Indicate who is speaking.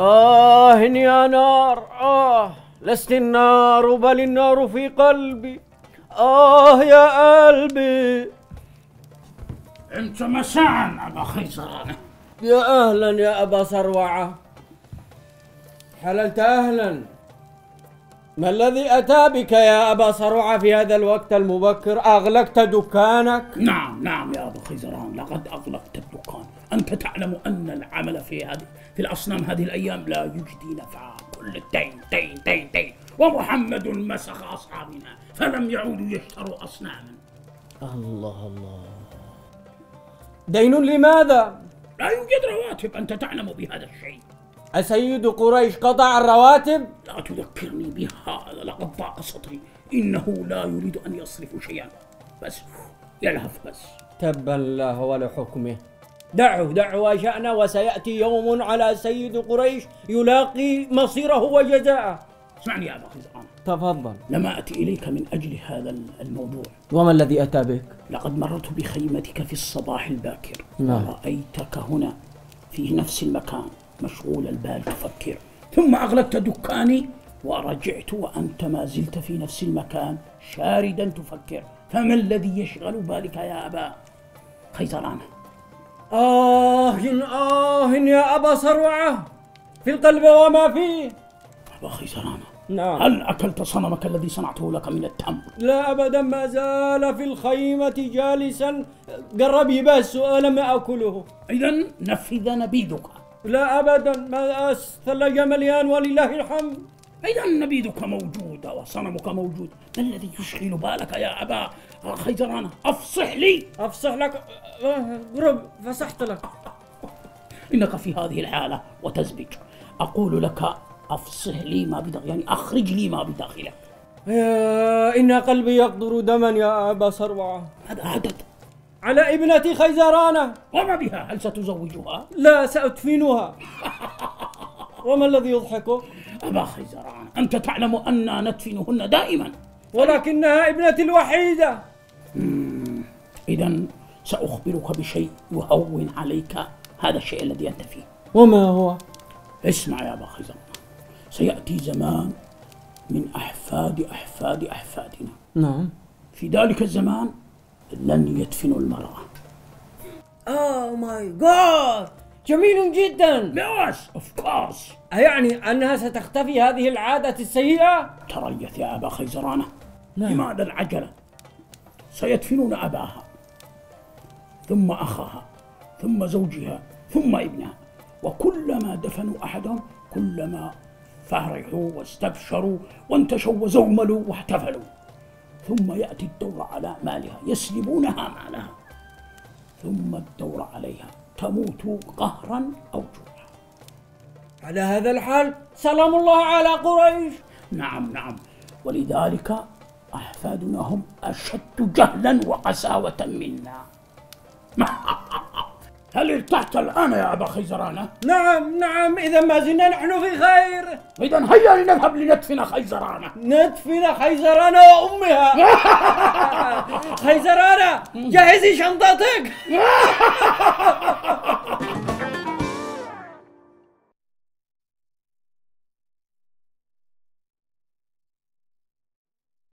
Speaker 1: آه يا نار. آه لست النار بل النار في قلبي. آه يا قلبي.
Speaker 2: أنت مساء أبا خيزرانه
Speaker 1: يا أهلا يا أبا صروعة حللت أهلا. ما الذي أتى بك يا أبا صروعة في هذا الوقت المبكر؟ أغلقت دكانك؟
Speaker 2: نعم نعم يا أبا خيزران لقد أغلقت. أنت تعلم أن العمل في هذه في الأصنام هذه الأيام لا يجدي نفعا كل الدين دين دين دين ومحمد مسخ أصحابنا فلم يعودوا يشتروا أصناما.
Speaker 1: الله الله. دين لماذا؟
Speaker 2: لا يوجد رواتب أنت تعلم بهذا الشيء.
Speaker 1: أسيد قريش قطع الرواتب؟
Speaker 2: لا تذكرني بهذا لقد ضاق صدري. إنه لا يريد أن يصرف شيئا. بس يلهث بس.
Speaker 1: تبا له ولحكمه. دعه دعه شأنه وسيأتي يوم على سيد قريش يلاقي مصيره وجزاءه.
Speaker 2: اسمعني يا أبا خيزران
Speaker 1: تفضل.
Speaker 2: لما أتي إليك من أجل هذا الموضوع.
Speaker 1: وما الذي أتى بك؟
Speaker 2: لقد مررت بخيمتك في الصباح الباكر.
Speaker 1: نعم.
Speaker 2: ورأيتك هنا في نفس المكان مشغول البال تفكر. ثم أغلقت دكاني ورجعت وأنت ما زلت في نفس المكان شاردا تفكر. فما الذي يشغل بالك يا أبا خيزران؟
Speaker 1: آه آه يا أبا صروعة في القلب وما فيه.
Speaker 2: أبا خيزران
Speaker 1: نعم.
Speaker 2: هل أكلت صنمك الذي صنعته لك من التمر؟
Speaker 1: لا أبدا ما زال في الخيمة جالسا. قربي بس ولم أكله؟
Speaker 2: إذا نفذ نبيذك.
Speaker 1: لا أبدا ما الثلاجة مليان ولله الحمد.
Speaker 2: إذا نبيذك موجود وصنمك موجود؟ ما الذي يشغل بالك يا أبا خيزران؟ أفصح لي.
Speaker 1: أفصح لك. آه، قرب فسحت لك.
Speaker 2: إنك في هذه الحالة وتزبج. أقول لك أفصح لي ما بداخل يعني أخرج لي ما بداخلك.
Speaker 1: إن قلبي يقدر دما يا أبا صروعة
Speaker 2: هذا عدد.
Speaker 1: على ابنتي خيزرانة.
Speaker 2: وما بها؟ هل ستزوجها؟
Speaker 1: لا سأدفنها. وما الذي يضحكك
Speaker 2: أبا خيزران أنت تعلم أننا ندفنهن دائما.
Speaker 1: ولكنها ابنتي الوحيدة.
Speaker 2: إذا سأخبرك بشيء يهون عليك هذا الشيء الذي أنت فيه.
Speaker 1: وما هو؟
Speaker 2: اسمع يا أبا خيزران سيأتي زمان من أحفاد أحفاد أحفادنا.
Speaker 1: نعم.
Speaker 2: في ذلك الزمان لن يدفنوا المرأة.
Speaker 1: اوه ماي جاد جميل جدا.
Speaker 2: Yes, of course.
Speaker 1: يعني أنها ستختفي هذه العادة السيئة؟
Speaker 2: تريث يا أبا خيزرانة
Speaker 1: نعم.
Speaker 2: لماذا العجلة؟ سيدفنون أباها ثم أخاها ثم زوجها ثم ابنها. وكلما دفنوا أحدهم كلما فرحوا واستبشروا وانتشوا وزوملوا واحتفلوا. ثم يأتي الدور على مالها يسلبونها مالها. ثم الدور عليها. تموت قهرا أو جوعا.
Speaker 1: على هذا الحال سلام الله على قريش.
Speaker 2: نعم نعم. ولذلك أحفادنا هم أشد جهلا وقساوة منا. هل ارتحت الآن يا أبا خيزرانة؟
Speaker 1: نعم نعم. إذا ما زلنا نحن في خير.
Speaker 2: إذا هيا لنذهب لندفن خيزرانة
Speaker 1: ندفن خيزرانة وأمها. Seyzer ara! Gehezi şandadık!